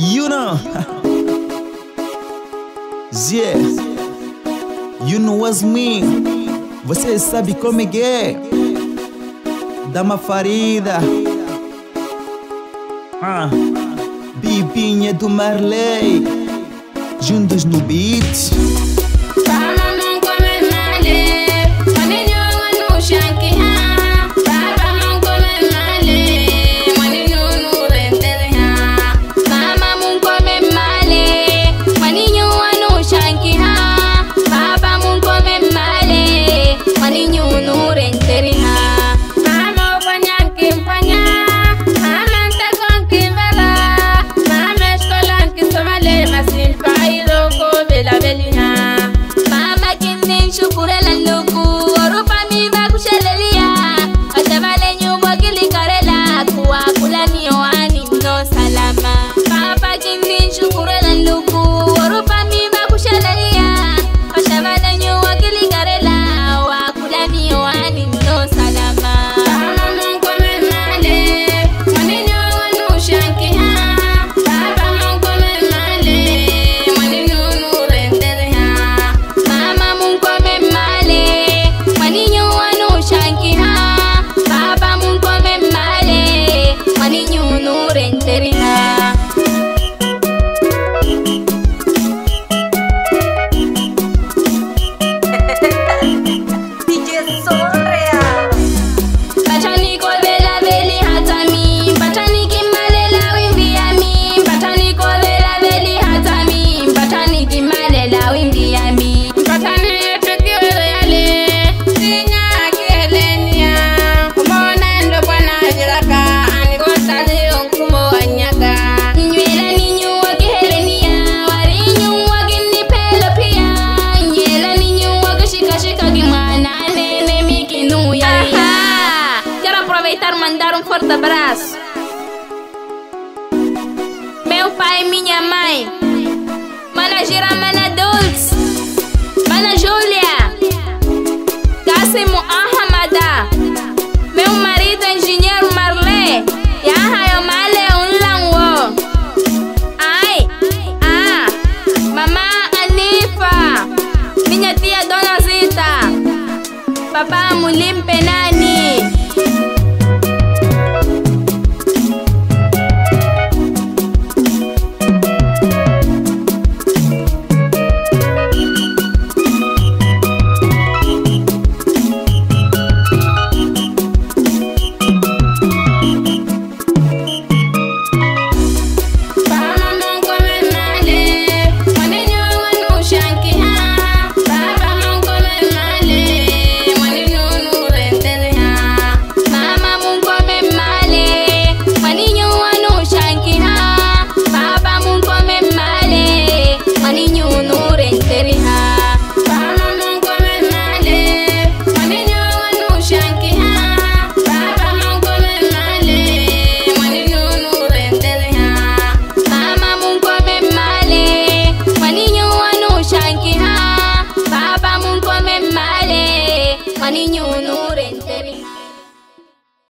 You know. yeah. You know what's me. Você sabe como é que é. Dama farida. Ah. Bibinha do Marley. Juntos no beat. quero mandar um forte abraço. Meu pai e minha mãe. Mana Gira, Mana Dulce. Mana Júlia. Cássimo Ahamada. Meu marido, engenheiro Marley. Yaha Yomale Unlango. Ai, ah. Mamá Anifa. Minha tia Dona Zita. Papá Mulim Penani. меня